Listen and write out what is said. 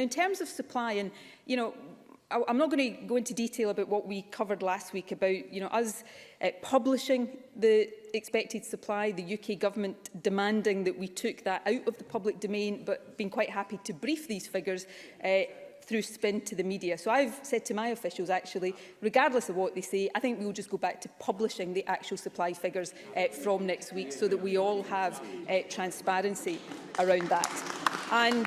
In terms of supply and, you know, I'm not going to go into detail about what we covered last week about, you know, us uh, publishing the expected supply, the UK government demanding that we took that out of the public domain, but being quite happy to brief these figures uh, through spin to the media. So I've said to my officials, actually, regardless of what they say, I think we'll just go back to publishing the actual supply figures uh, from next week so that we all have uh, transparency around that. And